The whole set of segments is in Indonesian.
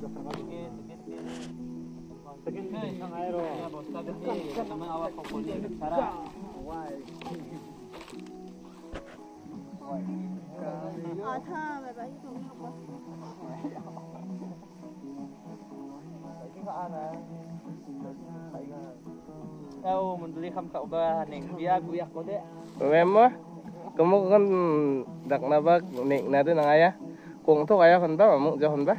Kamu kan dak nabak nik nado nang. Kung to kaya kan ba mo jahon ba?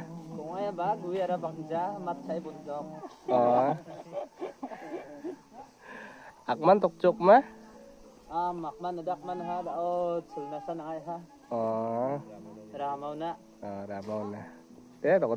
Guya ra bangja mat say bundok. Oh. Akman tukcuk mah? Ah makman nadak man ha daot sulnasan ay ha. Oh. Ramaw na. Ah, rabaw na. Eh, to ko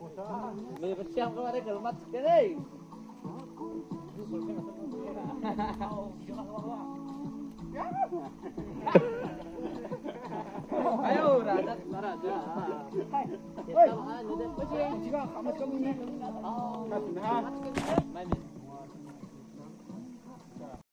मेरे बच्चे हमको हमारे घर मत करे आयो राजा राजा ये सब हाँ निदे पछे जीवा हम कमी नहीं करना हाँ